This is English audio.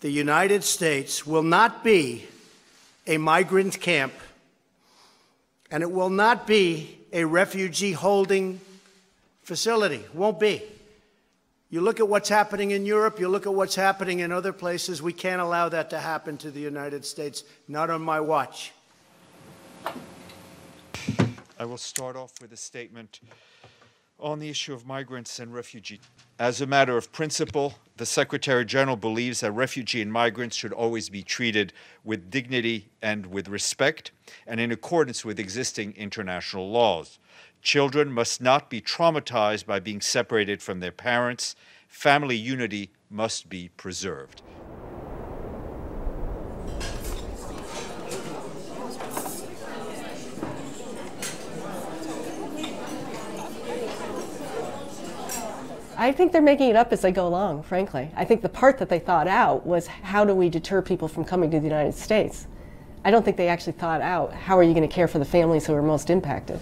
the United States will not be a migrant camp, and it will not be a refugee holding facility. Won't be. You look at what's happening in Europe, you look at what's happening in other places. We can't allow that to happen to the United States, not on my watch. I will start off with a statement on the issue of migrants and refugees. As a matter of principle, the Secretary General believes that refugee and migrants should always be treated with dignity and with respect and in accordance with existing international laws. Children must not be traumatized by being separated from their parents. Family unity must be preserved. I think they're making it up as they go along, frankly. I think the part that they thought out was how do we deter people from coming to the United States? I don't think they actually thought out how are you going to care for the families who are most impacted.